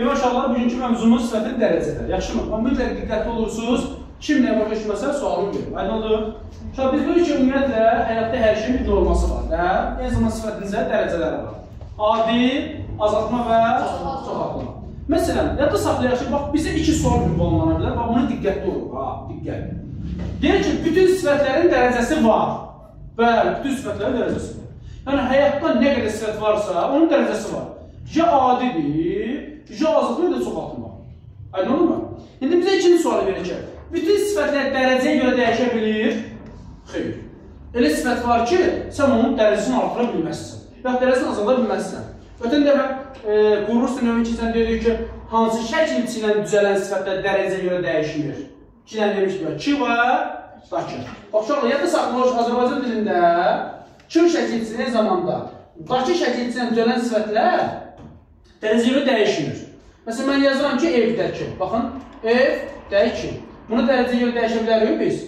Demək uşaqlar, bugünkü mövzumuz sifətin dərəcələri. Yaxşımı? Amma mütləq diqqətli olursunuz. Kim nəyə başa düşməsə sualını verir. Aydındır? Uşaq biz bilirik ki, ümumiyyətlə həyatda hər şeyin bir norması var. Hə? Eyni zamanda sifətinizə dərəcələri var. Adi, azaltma və çoxaltma. Məsələn, yadda saxlayaq ki, bax bizə iki sual ünvanlana bilər. Bax buna diqqətli olun. Ha, diqqət. Deyir ki, bütün sifətlərin dərəcəsi var. Bəli, bütün sifətlərin dərəcəsi var. Yəni həyatda nə qədər sifət varsa, onun dərəcəsi var. Ya adidir, ya azaltma, ya da çoxaltma. Aydın olurmu? İndi bizə ikinci sualı verəcək. Bütün sifətlər dərəcəyə görə dəyişə bilir? Xeyr. Elə sifət var ki, sən onun dərəcəsini artıra bilməzsən. Ya dərəcəsini azalda bilməzsən. Ötən dəfə e, qurur növü keçən dedik ki, hansı şəkil ilə düzələn sifətlər dərəcəyə görə dəyişmir? İki dənə demişdik, ki və dakı. Bax, uşaqlar, yadda saxlamış Azərbaycan dilində Q şəkilçisi eyni zamanda Bakı şəkilçisindən düzələn sifətlər dərəcəyə dəyişmir. Məsələn, mən yazıram ki, evdəki. Baxın, evdəki. Bunu dərəcəyə görə dəyişə bilərik biz?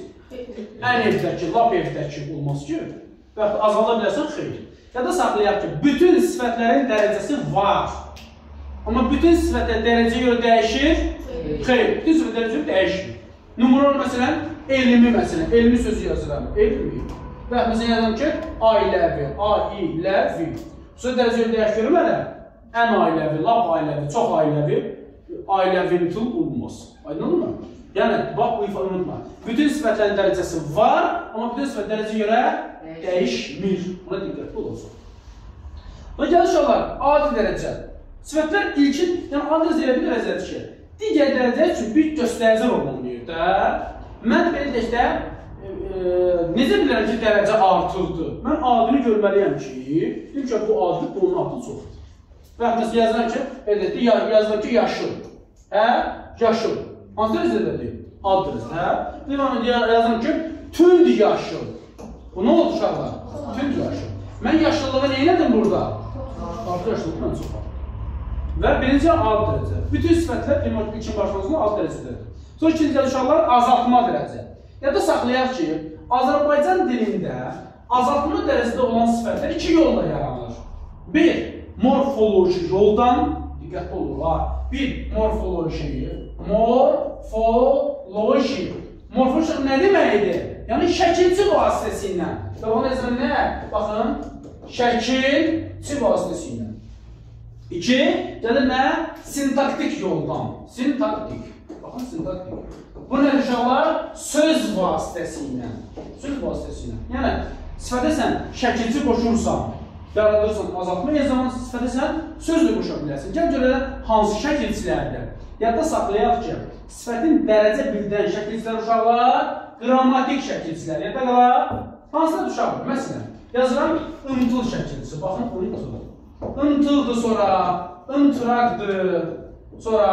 Ən evdəki, lap evdəki olması ki, və azalda bilərsən, xeyr. Ya da saxlayaq ki, bütün sifətlərin dərəcəsi var. Amma bütün sifətlər dərəcəyə görə dəyişir? Xeyr, bütün sifətlər dərəcəyə görə dəyişmir. Numaral məsələn, elmi məsələn, elmi sözü yazıram. Elmi. Və məsələn yazıram ki, ailəvi, ailəvi. Sonra dərəcə görə dəyişir mənə ən ailəvi, lap ailəvi, çox ailəvi, ailəvintil olmaz. Aydınmı? Yəni, bax bu ifadə unutma. Bütün sifətlərin dərəcəsi var, amma bütün sifət dərəcə görə dəyişmir. Buna diqqətli olursun. Və gəlir uşaqlar, adi dərəcə. Sifətlər ilkin, yəni adi dərəcə elə bir dərəcədir ki, digər dərəcə üçün bir göstərici rol oynayır da. Mən belə deyək də, necə bilirəm ki, dərəcə artırdı? Mən adını görməliyəm ki, deyim ki, bu adlı bunun adı çoxdur. Və məsələn yazıram ki, elədir, yazıram ki, yaşıl. Hə? Yaşıl. Hansı dərəcədədir? Adres, hə? Deyirəm, yazıram ki, tünd yaşıl. Bu nə oldu uşaqlar? Tünd yaşıl. Mən yaşıllığı nə elədim burada? Artı yaşıllıq mən çoxam. Və birinci alt dərəcə. Bütün sifətlər ilkin başlanğıcında alt dərəcədədir. Sonra ikinci uşaqlar azaltma dərəcə. Ya da saxlayaq ki, Azərbaycan dilində azaltma dərəcədə olan sifətlər iki yolla yaranır. Bir, morfoloji yoldan, diqqətli olun, var. Bir, morfoloji, morfoloji. Morfoloji nə deməkdir? Yəni, şəkilçi vasitəsilə. Və onun nəzərə nə? Baxın, şəkilçi vasitəsilə. İki, gəlir nə? Sintaktik yoldan. Sintaktik. Baxın, sintaktik. Bu nə uşaqlar? Söz vasitəsilə. Söz vasitəsilə. Yəni, sifətə sən şəkilçi qoşursan, yaradırsan azaltma, eyni zamanda sifətə sən sözlə qoşa bilərsən. Gəl görək hansı şəkilçilərdə. Yadda saxlayaq ki, sifətin dərəcə bildirən şəkilçilər uşaqlar qrammatik şəkilçilər. Yadda qala hansılar uşaqlar? Məsələn, yazıram ımtıl şəkilçisi. Baxın, ımtıl. Imtıldır sonra, ımtıraqdır, sonra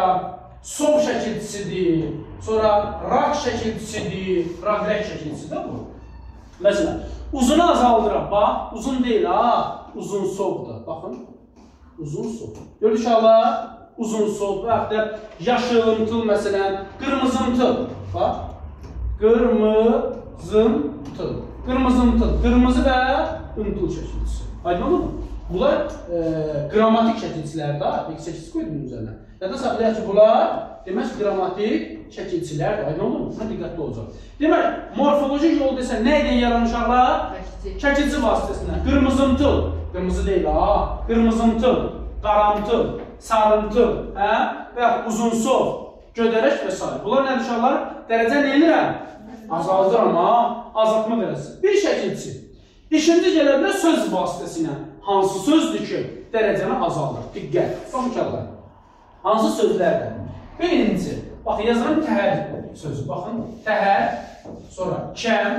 sov şəkilçisidir, sonra rak şəkilçisidir, raqrək şəkilçisidir bu. Məsələn, uzunu azaldıram. Bax, uzun deyil ha uzun sovdur. Baxın, uzun sov. Görün uşaqlar, uzun sov və yaxud da yaşılımtıl məsələn, qırmızımtıl. Bax, qırmızımtıl. Qırmızımtıl, qırmızı və ımtıl şəkilçisi. Aydın olur mu? Bunlar e, qrammatik şəkilçilərdir, peki şəkilçisi qoydum üzərinə. Yada saxlayaq ki, bunlar demək qrammatik şəkilçilərdir. Aydın olur mu? Buna diqqətli olacaq. Demək, morfoloji yol desə nə ilə yaranmışaqlar? Şəkilçi vasitəsindən. Qırmızımtıl, Qırmızı deyil ha. Qırmızımtıl, qaramtıl, sarımtıl, hə? Və yaxud uzunsov, gödərək və s. Bunlar nədir uşaqlar? Dərəcə nə edirəm? Azaldıram ha. Azaltma dərəcəsi. Bir şəkilçi. İkinci gələ bilər söz vasitəsilə. Hansı sözdür ki, dərəcəni azaldır? Diqqət. Bax uşaqlar. Hansı sözlərdir? Birinci. Bax yazıram təhər sözü. Baxın. Təhər, sonra kəm,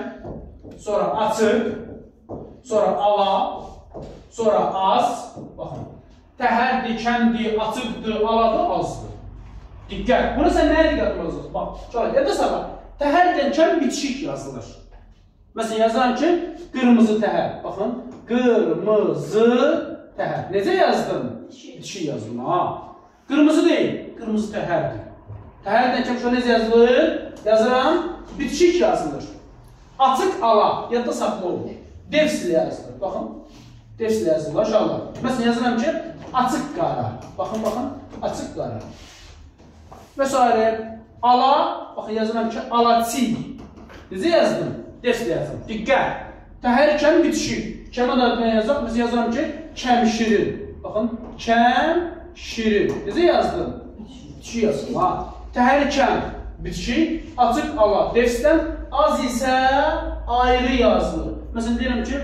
sonra açıq, sonra ala, Sonra az, baxın, təhərdir, kəndir, açıqdır, aladır, azdır. Diqqət. Buna sən nəyə diqqət olacaqsın? Bax, çalaq, yadda sağa. Təhərdən kəm bitişik yazılır. Məsələn, yazıram ki, qırmızı təhər. Baxın, qırmızı təhər. Necə yazdım? Bitişik yazdım, ha. Qırmızı deyil, qırmızı təhərdir. Təhərdən kəm şöyle necə yazılır? Yazıram, bitişik yazılır. Açıq ala, yadda saxla olur. Dev silə yazılır. Baxın, Defslə yazılır uşaqlar. Məsələn yazıram ki, açıq qara. Baxın, baxın, açıq qara. Və s. ala, baxın yazıram ki, alaçi. Necə yazdım? Defslə yazdım. Diqqət. Təhərkən bitişik. Kəmə adına yazaq, biz yazıram ki, kəmşirin. Baxın, kəmşirin. Necə yazdım? Bitişik yazdım, ha. Təhərkən bitişik, açıq ala. Defsdən az isə ayrı yazılır. Məsələn, deyirəm ki,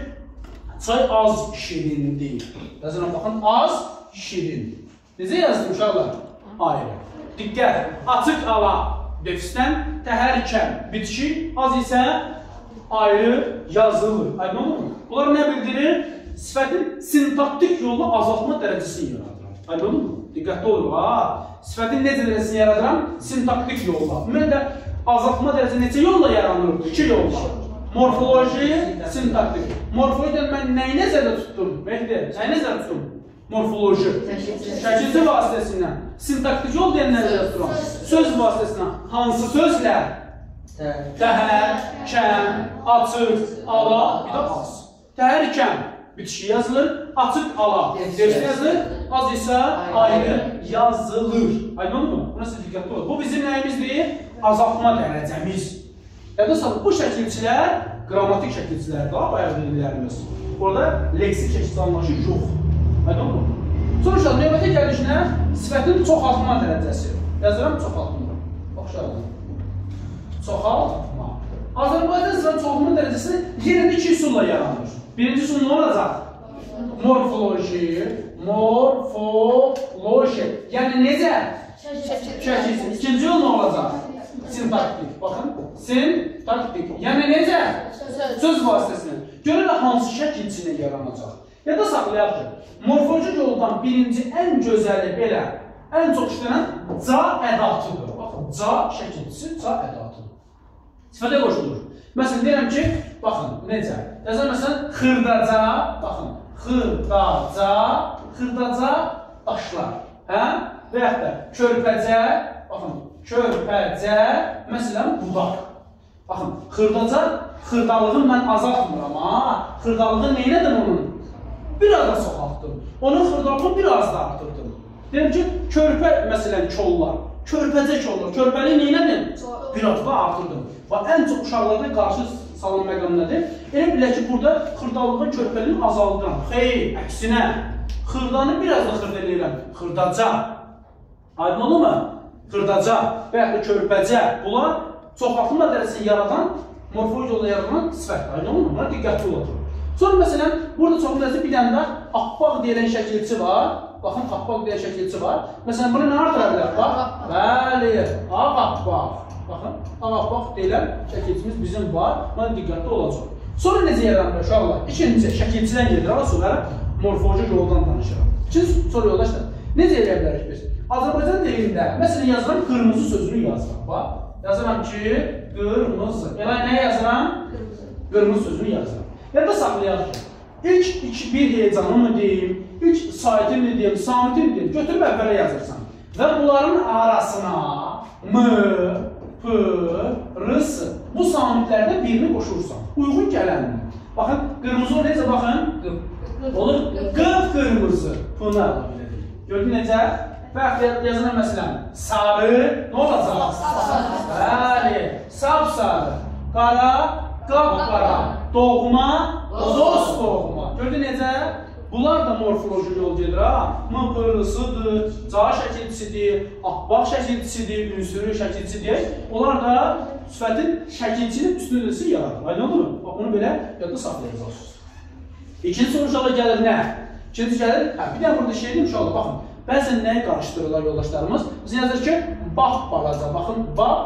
çay az şirindir. Yazıram, baxın, az şirin. Necə yazdım uşaqlar? Ayrı. Diqqət, açıq ala defsdən təhərkən bitişik, az isə ayrı yazılır. Aydın olurmu? Bunlar nə bildirir? Sifətin sintaktik yolla azaltma dərəcəsini yaradır. Aydın olurmu? Diqqətli olun, ha. Sifətin necə dərəcəsini yaradıram? Sintaktik yolla. Ümumiyyətlə, azaltma dərəcəsi neçə yolla yaranır? İki yolla. Morfoloji, sintaktik. Morfologiyadan mən nəyi nəzərdə tutdum? Mehdi, nəyi nəzərdə tutdum? Morfoloji. Şəkilçi vasitəsilə. Sintaktik yol deyən nəzərdə tuturam. Söz vasitəsilə. Hansı sözlər? Təhər, kəm, açıq, ala, bir də az. Təhər, kəm bitişi yazılır, açıq, ala. Defsi yazılır, az isə ayrı yazılır. Aydın oldu mu? Buna siz diqqətli olun. Bu bizim nəyimizdir? Azaltma dərəcəmiz. Yada salın, bu şəkilçilər qrammatik şəkilçilərdir, bayaq dediklərimiz. Orada leksik şəkilçi anlayışı yox. Aydın oldu mu? Sonra növbəti gəlişinə sifətin çoxaltma dərəcəsi. Yazıram çoxaltma. Oxşardır. Çoxaltma. Azərbaycan sifət çoxaltma dərəcəsi yenə iki üsulla yaranır. Birinci üsul nə olacaq? Morfoloji, morfoloji. Yəni necə? Şəkilçi. İkinci yol nə olacaq? Sintaktik. Baxın, sintaktik. Yəni necə? Söz vasitəsilə. Görək hansı şəkilçi ilə yaranacaq. Ya da saxlayaq ki, morfoloji yoldan birinci ən gözəli belə, ən çox işlənən ca ədatıdır. Baxın, ca şəkilçisi ca ədatıdır. Sifətə qoşulur. Məsələn, deyirəm ki, baxın, necə? Yazar məsələn, xırdaca, baxın, xırdaca, xırdaca daşlar. Hə? Və yaxud da körpəcə, baxın, körpəcə, məsələn, budaq. Baxın, xırdaca, xırdalığını mən azaltmıram, ha? Xırdalığı neynədir onun? Biraz da çoxaltdım. Onun xırdalığını biraz da artdırdım. Deyirəm ki, körpə, məsələn, kollar, körpəcə kollar, körpəliyi neynədim? Biraz da artırdım. Və ən çox uşaqlarda qarşı salan məqam nədir? Elə bilə ki, burada xırdalığın körpəliyini azaldıram. Xeyr, əksinə, xırdanı biraz da xırda eləyirəm. Xırdaca. Aydın olur mu? Xırdaca və ya da körpəcə. Bunlar çoxaltma dərəcəsini yaradan, morfoloji yolda yaradan sifət. Aydın olur mu? Buna diqqətli olacaq. Sonra məsələn, burada çox nəzə bir dənə də appaq deyilən şəkilçi var. Baxın, appaq deyilən şəkilçi var. Məsələn, bunu nə artıra bilər? Bax, bəli, ağappaq. Baxın, ağappaq deyilən şəkilçimiz bizim var. Buna diqqətli olacaq. Sonra necə yaranır uşaqlar? İkinci şəkilçidən gedir, sonra morfoloji yoldan danışırıq. İkinci soru yoldaşlar. Necə eləyə bilərik biz? Azərbaycan dilində, məsələn, yazıram qırmızı sözünü yazıram. Bax, yazıram ki, qırmızı. Elə nə yazıram? Qırmızı. Qırmızı sözünü yazıram. Ya da saxlayaq ki, ilk iki, bir heyecanı mı deyim, ilk saiti mi deyim, samiti mi deyim, götürüb əvvələ yazırsan. Və bunların arasına m, p, r, s, bu samitlərdə birini qoşursan. Uyğun gələndir. Baxın, qırmızı necə baxın? Olur, qıp-qırmızı. Pına əlavə edilir. Gördün necə? Və yazılan məsələn, sarı, nə olacaq? Bəli, sap-sarı, qara, qap-qara, doğma, zos doğma. Gördün necə? Bunlar da morfoloji yol gedir ha. M pırlısıdır, ca şəkilçisidir, ahbaq şəkilçisidir, ünsürü şəkilçisidir. Onlar da sifətin şəkilçinin üstünlüsü yaradır. Aydın olur mu? Bax, bunu belə yadda saxlayacaqsınız. İkinci sonuçlara gəlir nə? İkinci gəlir, hə, bir də burada şey deyim uşaqlar, baxın. Bəzən nəyi qarışdırırlar yoldaşlarımız? Biz yazır ki, bax balaca, baxın, bax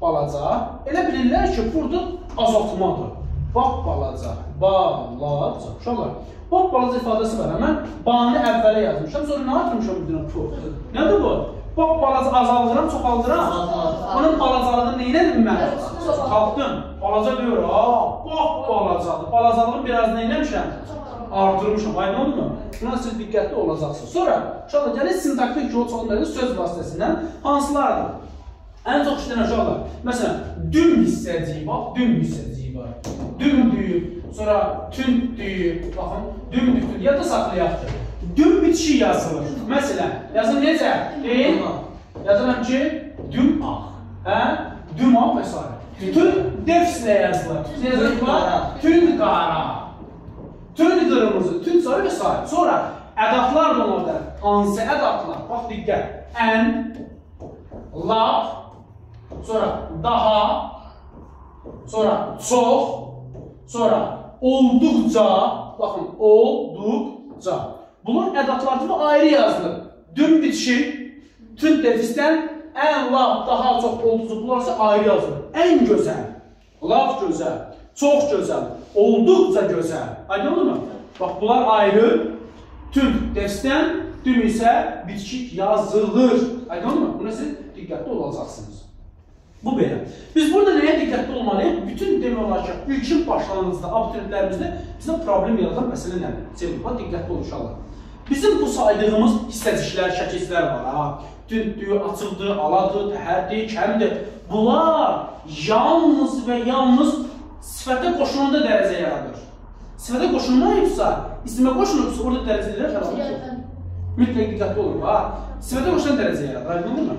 balaca. Elə bilirlər ki, burada azaltmadır. Bax balaca, balaca. Uşaqlar, bax balaca ifadəsi var. Mən banı əvvələ yazmışam, sonra nə atmışam bir dənə pu? Nədir bu? Bax balaca azaldıram, çoxaldıram. Onun balacalığını neynədim mən? Çoxaltdım. Balaca deyir, ha, bax balacadır. Balacalığını biraz neynəmişəm? Artırmışam. Aydın oldu mu? Buna siz diqqətli olacaqsınız. Sonra, uşaqlar, gəlir sintaktik yol çoxalmaları söz vasitəsindən hansılardır? Ən çox işlənən uşaqlar. Məsələn, düm hissəciyi var, düm hissəciyi var. Dümdür, sonra tündür, baxın, dümdüktür, yadda saxlayaq ki, düm bitişi yazılır. Məsələn, yazın necə? Deyin, yazıram ki, düm ağ, hə? Düm ağ və s. Tün defslə yazılır. Yazılır var, tün qara, tün qırmızı, tün sarı və s. Sonra ədadlar da orada. Hansı ədadlar? Bax, diqqət. Ən, lap, sonra daha, sonra çox, sonra olduqca, baxın, olduqca. Bunun ədadlarını ayrı yazılır. Dün bitişi, tün defisdən ən lap daha çox olduqca bunlarsa ayrı yazılır. Ən gözəl, lap gözəl, çox gözəl, olduqca gözəl. Aydın mı? Bax, bunlar ayrı. Tün defisdən, dün isə bitişik yazılır. Aydın mı? Buna siz diqqətli olacaqsınız. Bu belə. Biz burada nəyə diqqətli olmalıyıq? Bütün demək olar ki, ilkin başlanğıcda, abituriyentlərimizdə bizə problem yaradan məsələ nədir? Sevgili, diqqətli olun uşaqlar. Bizim bu saydığımız hissəciklər, şəkillər var, ha. Dündür, açıldı, aladı, təhərdir, kəmdir. Bunlar yalnız və yalnız sifətə qoşulanda dərəcə yaradır. Sifətə qoşulmayıbsa, ismə qoşulubsa, orada dərəcələr xəlalı yoxdur. Mütləq diqqətli olun, ha. Sifətə qoşulan dərəcə yaradır, aydın mı?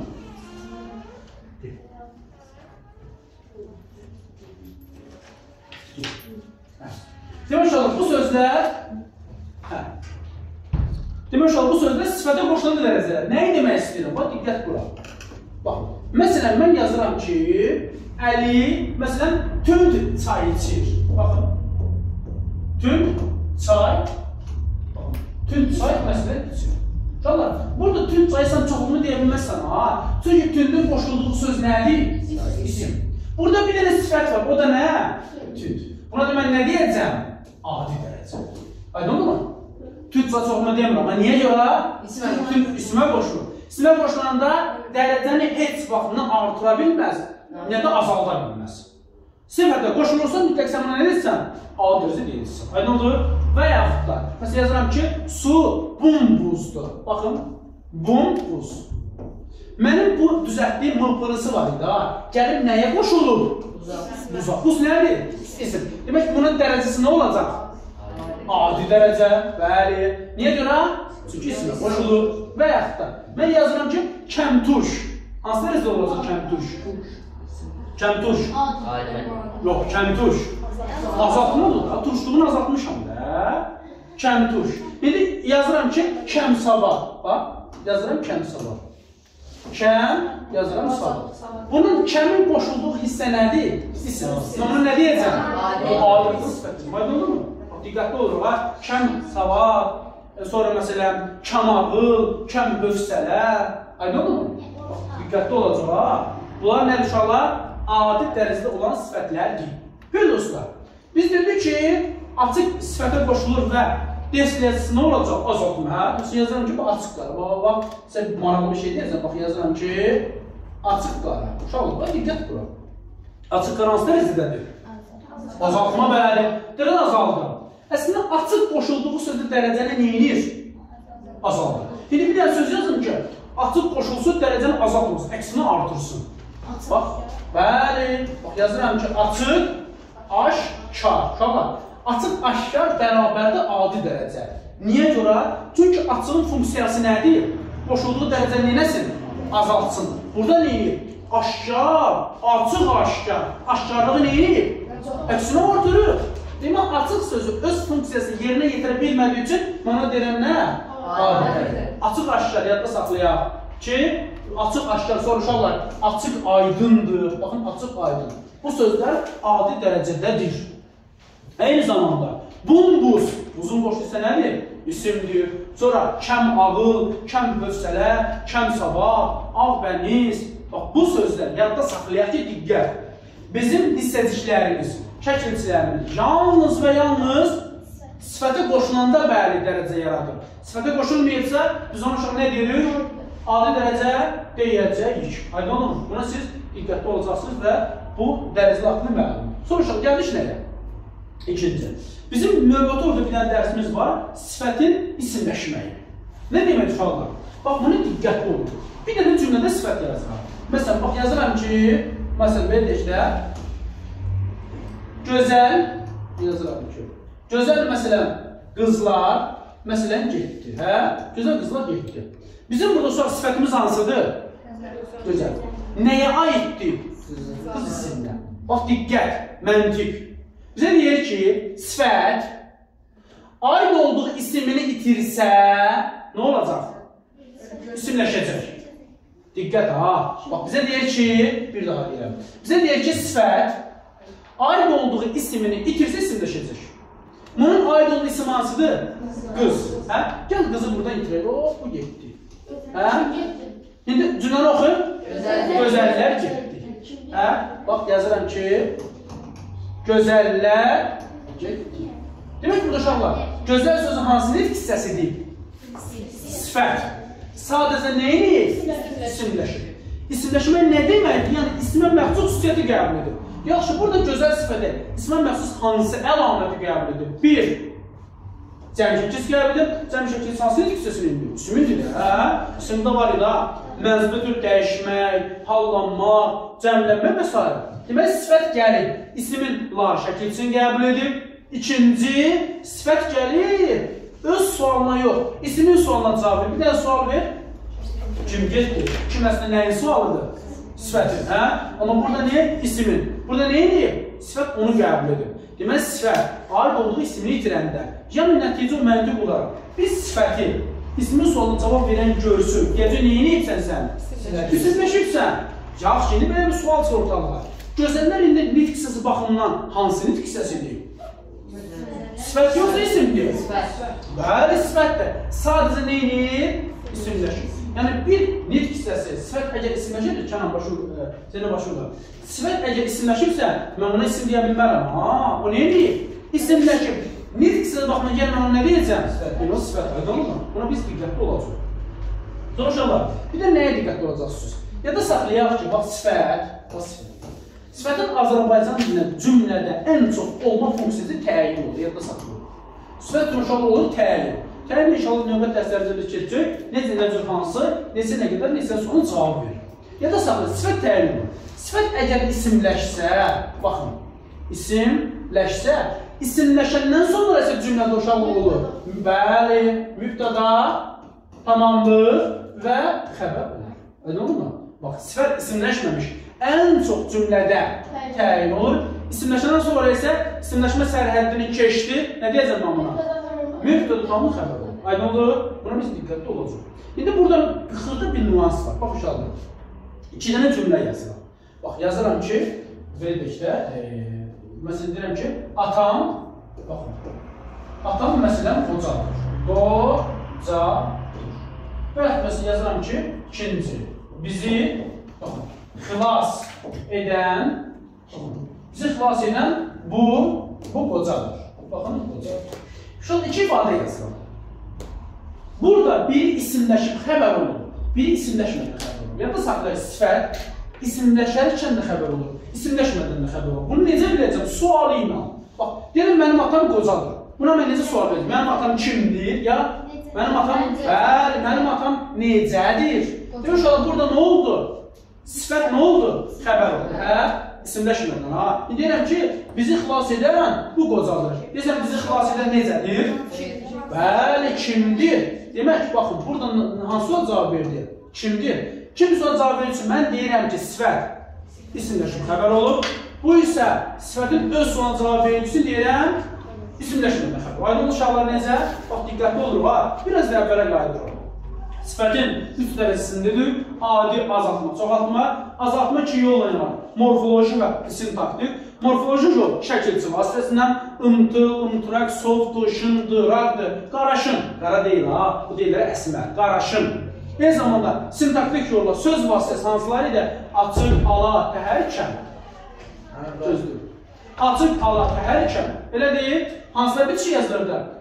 Demək olar bu sözlər hə. Demək olar bu sözlər sifətə qoşulan dərəcələr. Nəyi demək istəyirəm? Bax diqqət bura. Bax. Məsələn mən yazıram ki, Əli məsələn tünd çay içir. Baxın. Tünd çay. Tünd çay məsələn içir. Uşaqlar, burada tünd çay sən çoxunu deyə bilməzsən ha. Çünki tündün qoşulduğu söz nədir? İsim. Burada bir dənə sifət var. O da nə? Tünd. Buna da mən nə deyəcəm? Adi dərəcə. Aydın mı? Tüccar çoxuma demirəm. Amma niyə görə? Tünd ismə qoşulur. İsmə qoşulanda dərəcəni heç vaxtını artıra bilməz, nə də azalda bilməz. Sifətə qoşulursa mütləq sən nə deyirsən? Adi dərəcə deyirsən. Aydın olur? Və yaxud da, məsələn yazıram ki, su bumbuzdur. Baxın, bumbuz. Mənim bu düzəltdiyim mırpırısı var idi ha. Gəlib nəyə qoşulub? Buza. Buz nədir? İsim. Demək bunun dərəcəsi nə olacaq? Adi dərəcə. Bəli. Niyə görə? Çünki isimə qoşulur. Və yaxud da mən yazıram ki, kəmtuş. Hansı dərəcədə olacaq kəmtuş? Kəmtuş. Yox, kəmtuş. Azaltmadır da. Turşluğunu azaltmışam da. Kəmtuş. İndi yazıram ki, kəmsava. Bax, yazıram kəmsava. Kəm, yazıram sabah. Bunun kəmin qoşulduğu hissə nədir? İsim. Onu nə deyəcəm? Adi sifətdir. Aydın olurmu? Diqqətli oluruq ha. Kəm savad, sonra məsələn, kəm ağıl, kəm hövsələ. Aydın olurmu? Diqqətli olacaq ha. Bunlar nədir uşaqlar? Adi dərəcədə olan sifətlərdir. Belə dostlar, biz dedik ki, açıq sifətə qoşulur və Destiniyası nə olacaq? Azaltma, hə? Məsələn, yazıram ki, bu açıq qara. Bax, bax, sən maraqlı bir şey deyirsən, bax, yazıram ki, açıq qara. Uşaqlar, bax, diqqət bura. Açıq qara hansı dərəcədədir? Azaltma bəli. Dərəcə azaldır. Əslində, açıq qoşulduğu sözdə dərəcəni neyinir? Azaldır. İndi bir dənə söz yazın ki, açıq qoşulsun, dərəcəni azaltmasın, əksinə artırsın. Bax, bəli. Bax, yazıram ki, açıq, aşkar. Uşaqlar, açıq aşkar bərabərdə adi dərəcə. Niyə görə? Çünki açığın funksiyası nədir? Qoşulduğu dərəcə neyləsin? Azaltsın. Burada neyir? Aşkar, açıq aşkar. Aşkarlığı neyir? Əksinə artırır. Demək, açıq sözü öz funksiyasını yerinə yetirə bilmədiyi üçün ona deyirəm nə? Adi. Açıq aşkar yadda saxlayaq ki, açıq aşkar soruşarlar, açıq aydındır. Baxın, açıq aydın. Bu sözlər adi dərəcədədir. Eyni zamanda bumbuz, buzun boş hissə nədir? İsimdir. Sonra kəm ağıl, kəm hövsələ, kəm sabah, ağ bəniz. Bax, bu sözlər yadda saxlayaq ki, diqqət. Bizim hissəciklərimiz, şəkilçilərimiz yalnız və yalnız sifətə qoşulanda bəli dərəcə yaradır. Sifətə qoşulmayıbsa, biz onun üçün nə deyirik? Adi dərəcə deyəcəyik. Aydın olun. Buna siz diqqətli olacaqsınız və bu dərəcə haqqında məlum. Sonra gəldik nəyə? İkinci. Bizim növbəti orada bir dənə dərsimiz var, sifətin isimləşməyi. Nə demək uşaqlar? Bax, bunu diqqətli olun. Bir dənə cümlədə sifət yazıram. Məsələn, bax, yazıram ki, məsələn, belə deyək də, gözəl yazıram ki. Gözəl məsələn qızlar məsələn getdi, hə? Gözəl qızlar getdi. Bizim burada sonra sifətimiz hansıdır? Gözəl. Nəyə aiddir? Qız isimlə. Bax diqqət, məntiq. Bizə deyir ki, sifət aid olduğu ismini itirsə, nə olacaq? İsimləşəcək. Diqqət ha. Bax bizə deyir ki, bir daha deyirəm. Bizə deyir ki, sifət aid olduğu ismini itirsə isimləşəcək. Bunun aid olduğu isim hansıdır? Qız. Hə? Gəl qızı buradan itirək. O, bu getdi. Hə? İndi cümləni oxu. Gözəllər getdi. Hə? Bax yazıram ki, gözəllər getdi. Demək burada uşaqlar, gözəl sözün hansı nitq hissəsidir? Sifət. Sadəcə nə edir? İsimləşir. İsimləşmə nə deməkdir? Yəni ismə məxsus xüsusiyyəti qəbul edir. Yaxşı, burada gözəl sifətə ismə məxsus hansı əlaməti qəbul edir? 1. Cəmşəkis qəbul edir. Cəmşəkis hansı hissəsini indir? İsmindir, hə? İsimdə var idi, mənzubə tür dəyişmək, hallanmaq, cəmlənmə və s. Deməli, sifət gəlir, ismin lar şəkilçini qəbul edib. İkinci, sifət gəlir, öz sualına yox, ismin sualına cavab verir. Bir dənə sual ver. Kim getdi? Kim əslində nəyin sualıdır? Sifətin, hə? Amma burada niyə? İsmin. Burada nə edir? Sifət onu qəbul edir. Deməli, sifət aid olduğu ismini itirəndə, yəni nəticə məntiq olaraq biz sifəti ismin sualına cavab verən görsün. Gecə neyini etsən sən? Üstünləşibsən. Yaxşı, indi belə bir sual çıxır ortalığa. Gözəllər indi nitq hissəsi baxımından hansı nitq hissəsidir? Sifət yoxsa isimdir? Sifət. Bəli, sifətdir. Sadəcə neyini? İsimləşir. Yəni bir nitq hissəsi, sifət əgər isimləşirdir, Kənan başı, e, Zeynə başı da. Sifət əgər isimləşibsə, mən ona isim deyə bilmərəm. Ha, o neyini? İsimləşib. Nitq hissəsi baxımından gəl mən ona nə deyəcəm? Sifət. Yox, sifət. Aydınmı? Buna biz diqqətli olacağıq. Sonra uşaqlar, bir də nəyə diqqətli olacaqsınız? Ya da saxlayaq ki, bax sifət, bax sifət. Sifətin Azərbaycan dilində cümlədə ən çox olma funksiyası təyin olur, yadda saxlayın. Sifət uşaqlar olur təyin. Təyin inşallah növbət dərslərimizdə keçəcək. Necə, nə cür hansı, neçə nə qədər, neçə sonra cavab verir. Yadda saxlayın, sifət təyin olur. Sifət əgər isimləşsə, baxın, isimləşsə, isimləşəndən sonra isə cümlədə uşaqlar olur. Bəli, mübtada, tamamdır və xəbər olur. Aydın olurmu? Bax, sifət isimləşməmiş ən çox cümlədə təyin olur. İsimləşəndən sonra isə isimləşmə sərhəddini keçdi. Nə deyəcəm mən buna? Mübtəda tamam xəbər olur. Aydın olur? Buna biz diqqətli olacağıq. İndi burada xırda bir nüans var. Bax uşaqlar. İki dənə cümlə yazıram. Bax, yazıram ki, verdikdə, e, məsələn deyirəm ki, atam, baxın, atam məsələn qocadır. Qocadır. Və məsələn yazıram ki, ikinci, bizi, baxın, xilas edən, bizi xilas edən bu, bu qocadır. Baxın, qocadır. Şu iki ifadə yazıram. Burada biri isimləşib xəbər olur, biri isimləşmədən xəbər olur. Ya da saxlayır sifət, isimləşərkən də xəbər olur, isimləşmədən də xəbər olur. Bunu necə biləcəm? Sualı ilə. Bax, deyirəm mənim atam qocadır. Buna mən necə sual verəcəm? Mənim atam kimdir? Ya mənim atam, bəli, mənim atam necədir? Deyir uşaqlar, burada nə oldu? Sifət nə oldu? Xəbər oldu. Hə? İsimləşmədən ha. İndi deyirəm ki, bizi xilas edən bu qocadır. Deyirəm bizi xilas edən necədir? Bəli, kimdir? Demək ki, baxın, burada hansı sual cavab verdi? Kimdir? Kim sual cavab verir üçün mən deyirəm ki, sifət isimləşmə xəbər olur. Bu isə sifətin öz sual cavab verir üçün deyirəm isimləşmə xəbər. Aydın uşaqlar necə? Bax, diqqətli olur ha. Biraz da əvvələ qayıdırıq. Sifətin üç dərəcəsindədir. Adi azaltma, çoxaltma. Azaltma iki yolla ilə. Morfoloji və sintaktik. Morfoloji yol şəkilçi vasitəsindən ımtıl, ımtıraq, softur, şındır, raqdır, qaraşın. Qara deyil ha, bu deyirlər əsmər, qaraşın. Eyni zamanda sintaktik yolla söz vasitəsi hansıları ilə açıq, ala, təhərkən. Sözdür. Açıq, ala, təhərkən. Belə deyil, hansılar bitişik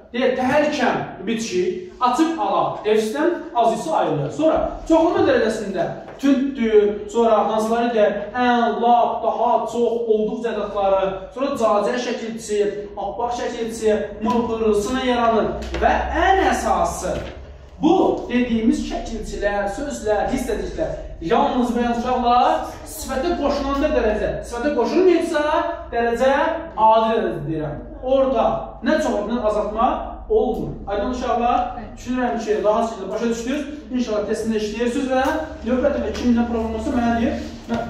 yazılırdı? Deyir, təhərkən bitişik, açıq ala, defisdən azisi ayrılır. Sonra çoxlama dərəcəsində tündür, sonra hansıları deyir, ən, lap, daha çox, olduqca ədədləri, sonra cacə şəkilçisi, abbaq şəkilçisi, mırpırısına yaranır və ən əsası bu dediyimiz şəkilçilər, sözlər, hissəciklər yalnız və yalnız uşaqlar sifətə qoşulanda dərəcə, sifətə qoşulmayıbsa dərəcə adi dərəcə deyirəm. orada nə çoxaltma, nə azaltma olmur. Aydın uşaqlar, düşünürəm ki, daha sizə başa düşdünüz. İnşallah testində işləyirsiniz və növbət və 2000 proqramlaması mənə deyir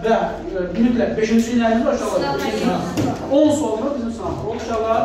və e, mütləq 5-ci illərimiz var uşaqlar. 10 suallar bizim sınavımız. Oldu uşaqlar.